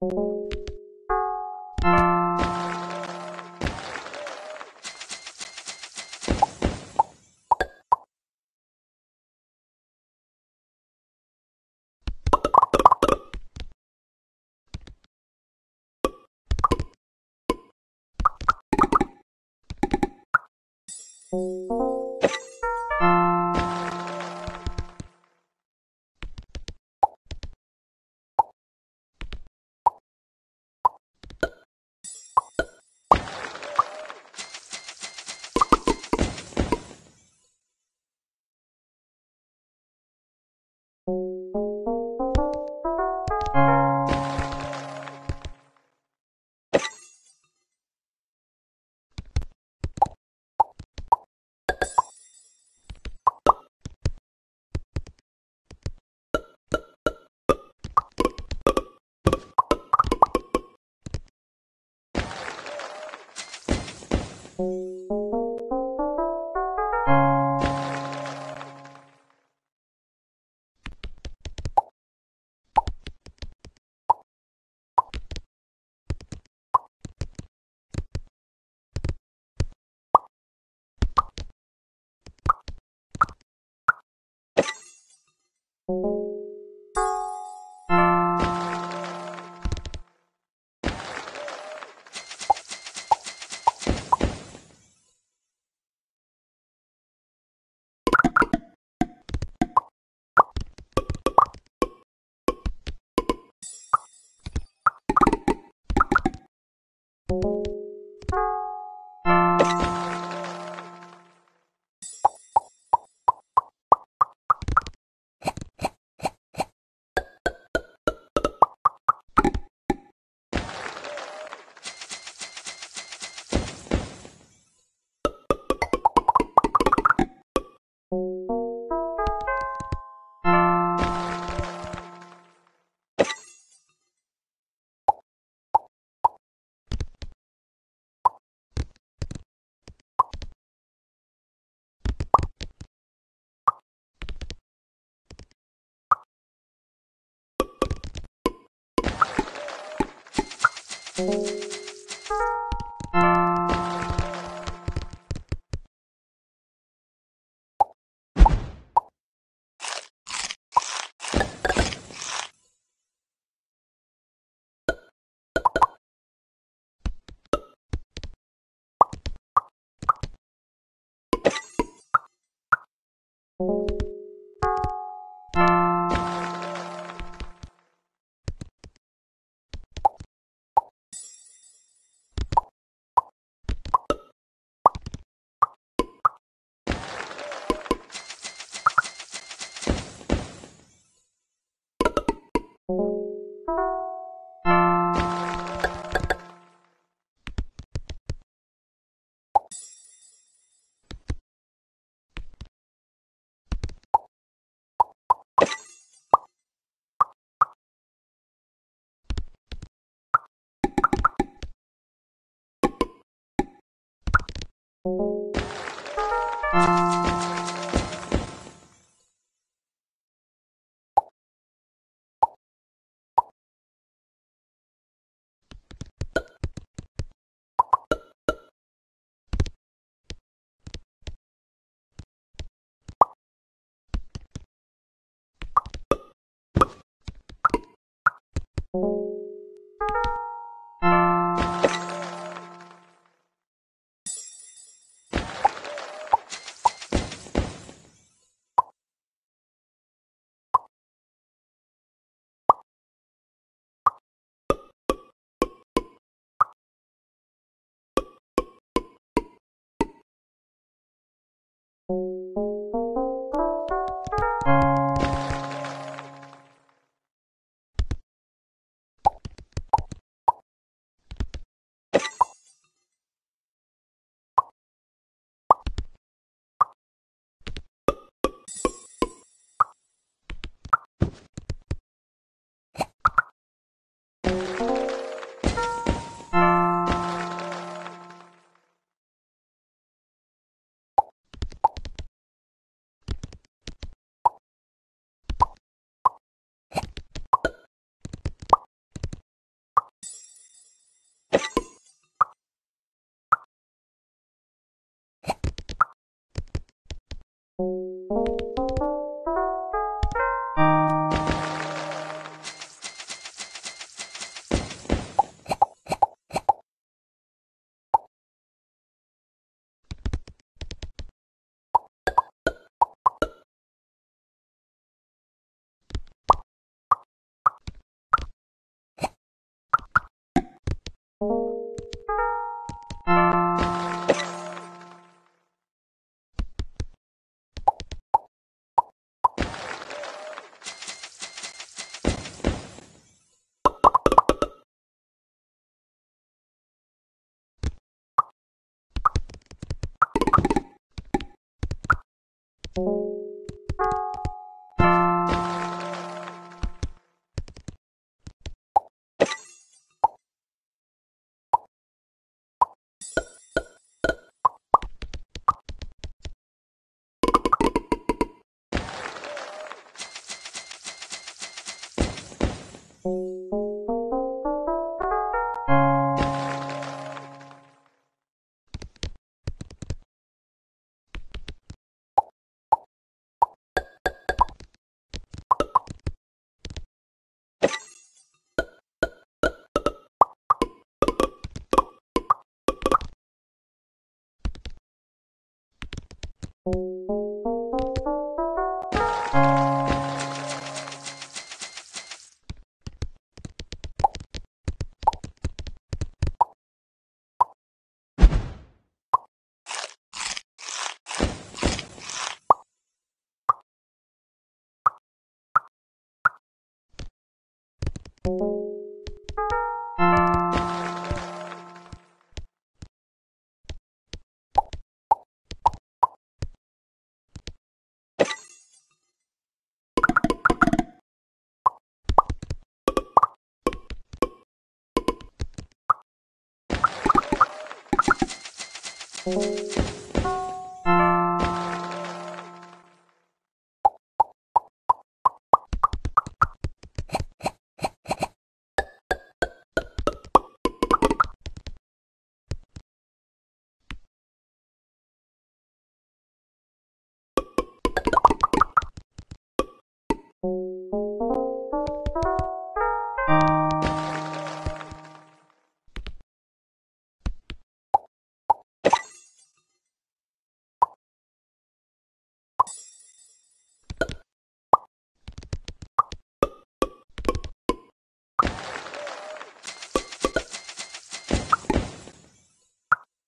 you you you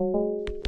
you